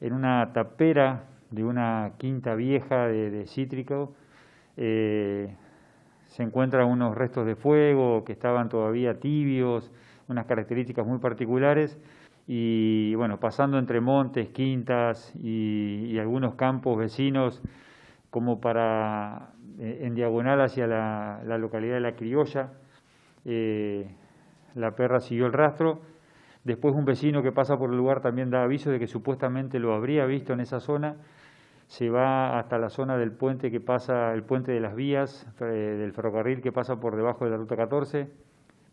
en una tapera de una quinta vieja de, cítrico. Eh, se encuentran unos restos de fuego que estaban todavía tibios, unas características muy particulares. Y bueno, pasando entre montes, quintas y, algunos campos vecinos, como para eh, en diagonal hacia la, localidad de La Criolla, eh, la perra siguió el rastro. Después un vecino que pasa por el lugar también da aviso de que supuestamente lo habría visto en esa zona se va hasta la zona del puente que pasa, el puente de las vías, eh, del ferrocarril que pasa por debajo de la ruta 14,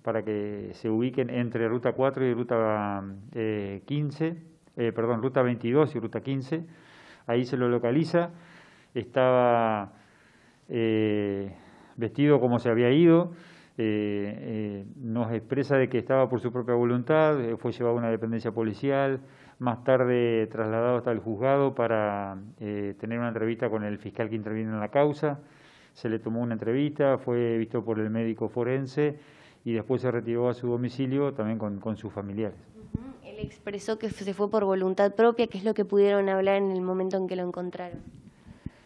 para que se ubiquen entre ruta 4 y ruta 15, eh, eh, perdón, ruta 22 y ruta 15. Ahí se lo localiza. Estaba vestido como se había ido. Nos expresa de que estaba por su propia voluntad, fue llevado a una dependencia policial, más tarde trasladado hasta el juzgado para eh, tener una entrevista con el fiscal que interviene en la causa. Se le tomó una entrevista, fue visto por el médico forense y después se retiró a su domicilio también con, sus familiares. Él expresó que se fue por voluntad propia, que es lo que pudieron hablar en el momento en que lo encontraron.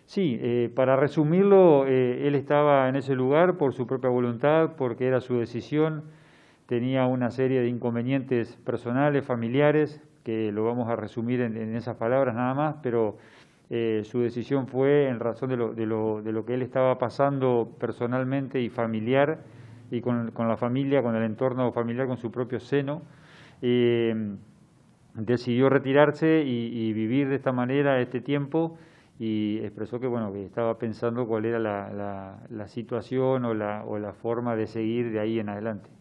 Sí, eh, para resumirlo, eh, él estaba en ese lugar por su propia voluntad, porque era su decisión, tenía una serie de inconvenientes personales, familiares, que lo vamos a resumir en, esas palabras nada más, pero eh, su decisión fue en razón de lo, de, lo, de lo, que él estaba pasando personalmente y familiar, y con, con la familia, con el entorno familiar, con su propio seno. Eh, decidió retirarse y, vivir de esta manera este tiempo y expresó que bueno que estaba pensando cuál era la, la, la situación o la, o la forma de seguir de ahí en adelante.